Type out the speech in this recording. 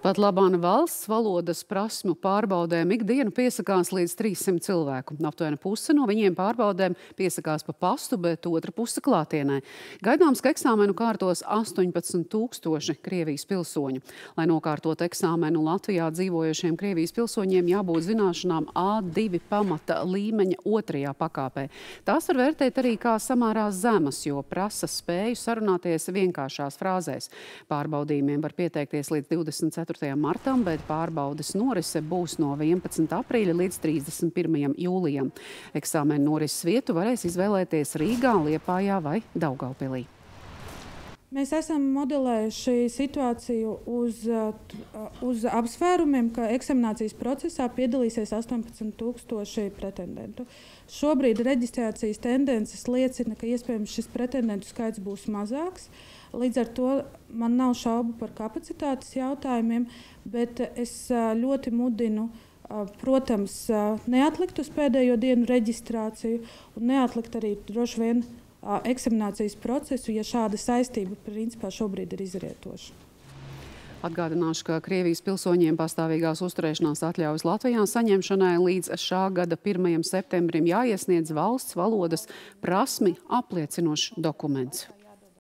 Pat labāk valsts valodas prasmu pārbaudēm ikdienu piesakās līdz 300 cilvēku. Aptuveni puse no viņiem pārbaudēm piesakās pa pastu, bet otra puse klātienē. Gaidāms, ka eksāmenu kārtos 18 tūkstoši Krievijas pilsoņu. Lai nokārtot eksāmenu Latvijā dzīvojošiem Krievijas pilsoņiem jābūt zināšanām A2 pamata līmeņa otrajā pakāpē. Tās var vērtēt arī kā samērā zemas, jo prasa spēju sarunāties vienkāršās frāzēs. Pārbaudījumiem var pieteikties līdz 24. 4. martam, bet pārbaudes norise būs no 11. aprīļa līdz 31. jūlijam. Eksāmenu norises vietu varēs izvēlēties Rīgā, Liepājā vai Daugaupilī. Mēs esam modelējuši situāciju uz, uz apsvērumiem, ka eksaminācijas procesā piedalīsies 18,000 pretendentu. Šobrīd reģistrācijas tendences liecina, ka iespējams šis pretendentu skaits būs mazāks. Līdz ar to man nav šaubu par kapacitātes jautājumiem, bet es ļoti mudinu. Protams, neatlikt uz pēdējo dienu reģistrāciju un neatlikt arī droši vien eksaminācijas procesu, ja šāda saistība principā šobrīd ir izrietoša. Atgādināšu, ka Krievijas pilsoņiem pastāvīgās uzturēšanās atļaujas Latvijā saņemšanai līdz šā gada 1. septembrim jāiesniedz valsts valodas prasmi apliecinošs dokuments.